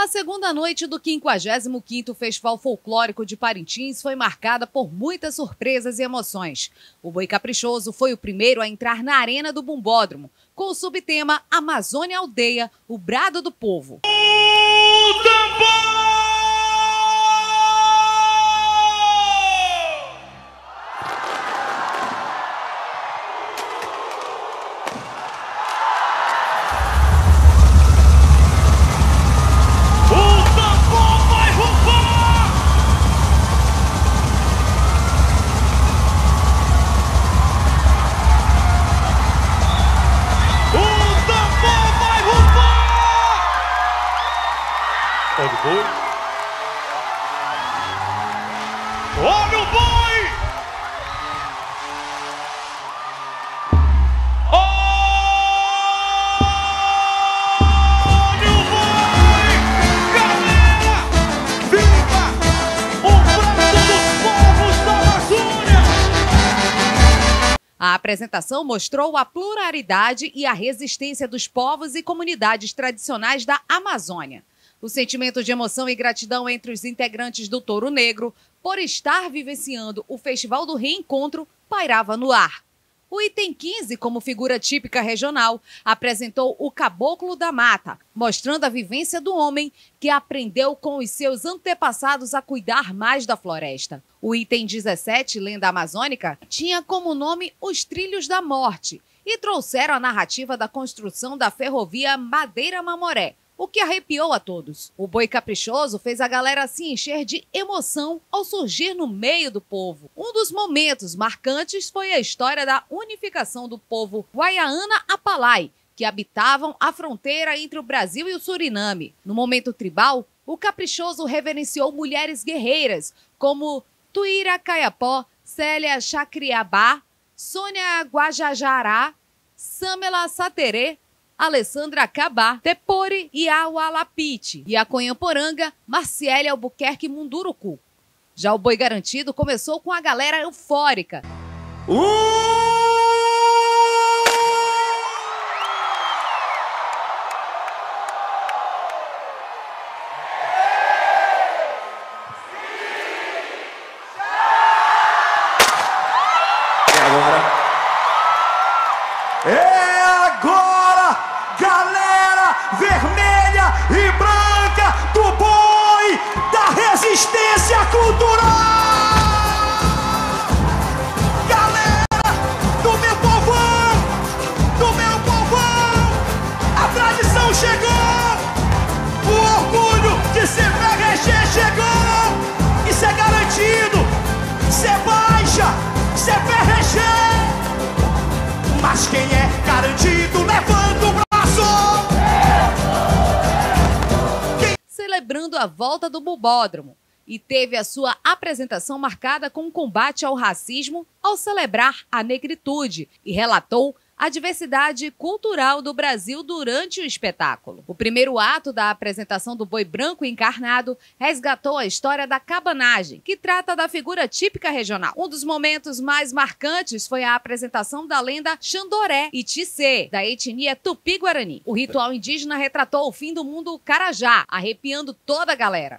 A segunda noite do 55º Festival Folclórico de Parintins foi marcada por muitas surpresas e emoções. O Boi Caprichoso foi o primeiro a entrar na Arena do Bumbódromo, com o subtema Amazônia Aldeia, o brado do povo. O boi. Boi! Olha o boi! A apresentação mostrou a pluralidade e a resistência dos povos e comunidades tradicionais da Amazônia. O sentimento de emoção e gratidão entre os integrantes do Touro Negro por estar vivenciando o Festival do Reencontro pairava no ar. O item 15, como figura típica regional, apresentou o Caboclo da Mata, mostrando a vivência do homem que aprendeu com os seus antepassados a cuidar mais da floresta. O item 17, Lenda Amazônica, tinha como nome Os Trilhos da Morte e trouxeram a narrativa da construção da ferrovia Madeira-Mamoré, o que arrepiou a todos. O boi caprichoso fez a galera se encher de emoção ao surgir no meio do povo. Um dos momentos marcantes foi a história da unificação do povo Guaiana Apalai, que habitavam a fronteira entre o Brasil e o Suriname. No momento tribal, o caprichoso reverenciou mulheres guerreiras como Tuíra Caiapó, Célia Chacriabá, Sônia Guajajará, Samela Saterê, Alessandra Cabá, Tepore e Aualapite. E a Conhamporanga, Marciele Albuquerque Munduruku. Já o Boi Garantido começou com a galera eufórica. É cultural. Galera do meu povão, do meu povão, a tradição chegou, o orgulho de ser PRG chegou, isso é garantido, cê baixa, cê PRG. Mas quem é garantido, levanta o braço! celebrando a volta do Bubódromo e teve a sua apresentação marcada com um combate ao racismo ao celebrar a negritude e relatou a diversidade cultural do Brasil durante o espetáculo. O primeiro ato da apresentação do boi branco encarnado resgatou a história da cabanagem, que trata da figura típica regional. Um dos momentos mais marcantes foi a apresentação da lenda Xandoré e Tissê, da etnia Tupi-Guarani. O ritual indígena retratou o fim do mundo Carajá, arrepiando toda a galera.